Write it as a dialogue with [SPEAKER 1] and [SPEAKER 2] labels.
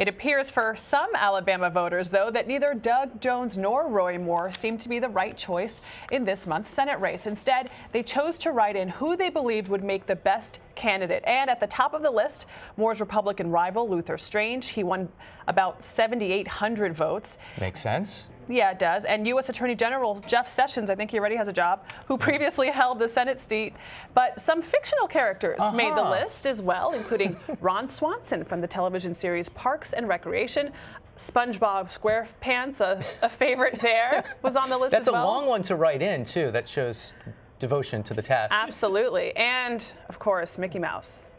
[SPEAKER 1] It appears for some Alabama voters, though, that neither Doug Jones nor Roy Moore seem to be the right choice in this month's Senate race. Instead, they chose to write in who they believed would make the best candidate. And at the top of the list, Moore's Republican rival, Luther Strange. He won about 7,800 votes.
[SPEAKER 2] Makes sense.
[SPEAKER 1] Yeah, it does. And U.S. Attorney General Jeff Sessions, I think he already has a job, who previously held the Senate seat. But some fictional characters uh -huh. made the list as well, including Ron Swanson from the television series Parks and Recreation. SpongeBob SquarePants, a, a favorite there, was on the list
[SPEAKER 2] That's
[SPEAKER 1] a well.
[SPEAKER 2] long one to write in, too. That shows devotion to the task.
[SPEAKER 1] Absolutely. And, of course, Mickey Mouse.